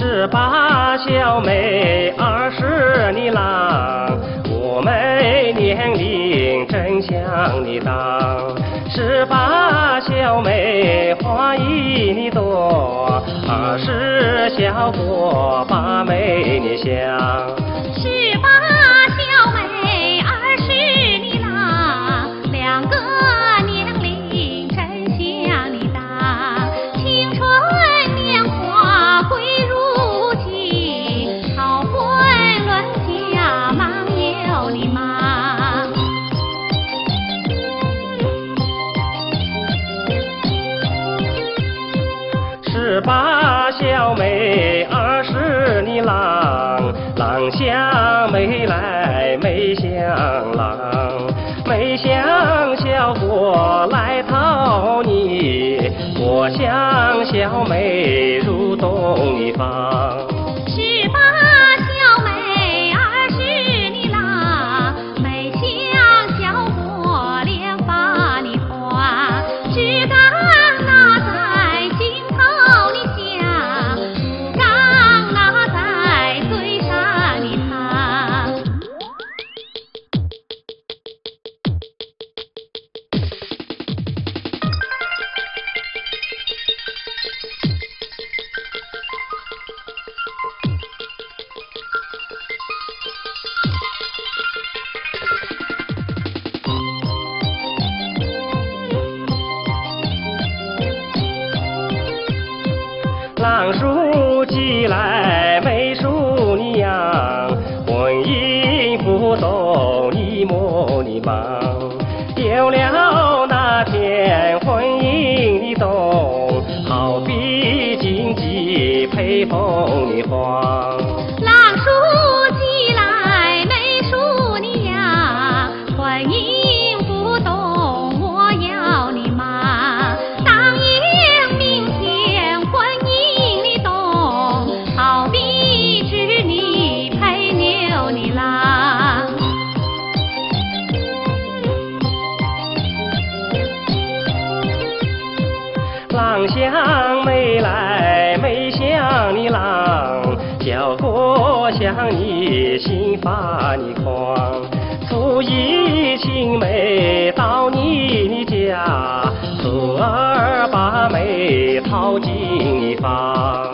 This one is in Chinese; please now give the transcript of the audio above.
十八小妹，二十你郎，我妹年龄真像你当。十八小妹花一朵，二十小伙把妹你香。十八十八小妹，二十你郎，郎想妹来妹想郎，妹想小伙来讨你，我想小妹入洞房来妹书你养，婚姻不懂你莫你忙。有了那片婚姻你懂，好比荆棘配凤的凰。郎叔郎想妹来，妹想你郎，小哥想你心发你狂。初一青梅到你家，徒儿把妹套进你房。